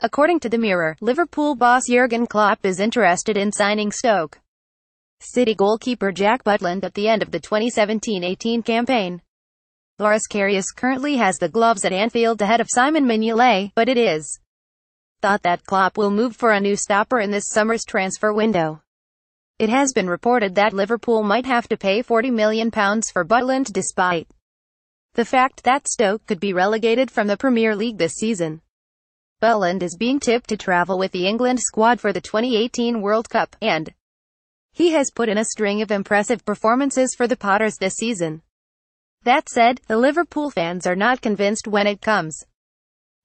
According to the Mirror, Liverpool boss Jurgen Klopp is interested in signing Stoke City goalkeeper Jack Butland at the end of the 2017-18 campaign. Loris Karius currently has the gloves at Anfield ahead of Simon Mignolet, but it is thought that Klopp will move for a new stopper in this summer's transfer window. It has been reported that Liverpool might have to pay £40 million for Butland despite the fact that Stoke could be relegated from the Premier League this season. Butland is being tipped to travel with the England squad for the 2018 World Cup, and he has put in a string of impressive performances for the Potters this season. That said, the Liverpool fans are not convinced when it comes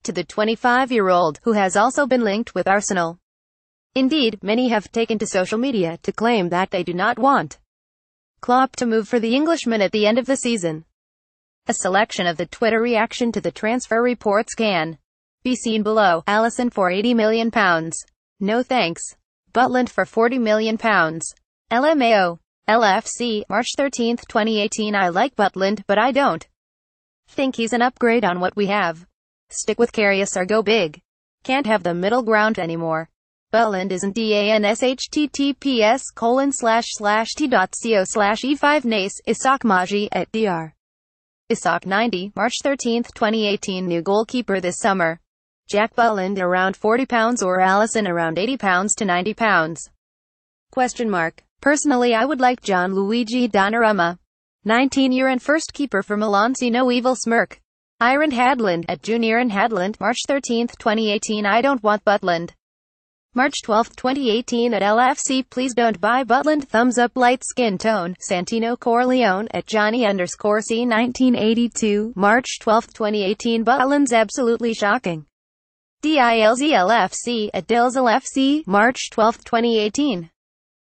to the 25-year-old, who has also been linked with Arsenal. Indeed, many have taken to social media to claim that they do not want Klopp to move for the Englishman at the end of the season. A selection of the Twitter reaction to the transfer reports can be seen below. Alisson for 80 million pounds. No thanks. Butland for 40 million pounds. LMAO. LFC, March 13, 2018 I like Butland, but I don't think he's an upgrade on what we have. Stick with Karius or go big. Can't have the middle ground anymore. Butland isn't DANSHTTPS colon slash slash T.co slash E5 NACE, Isak Maji, at DR. Isak 90, March 13, 2018 New goalkeeper this summer. Jack Butland around 40 pounds or Alisson around 80 pounds to 90 pounds. Question mark. Personally I would like Gianluigi Donnarumma. 19 year and first keeper for Milan see no evil smirk. Iron Hadland, at Junior and Hadland, March 13, 2018 I don't want Butland. March 12, 2018 at LFC Please don't buy Butland Thumbs up light skin tone Santino Corleone at Johnny underscore C 1982 March 12, 2018 Butland's absolutely shocking. DILZLFC at DILZLFC March 12, 2018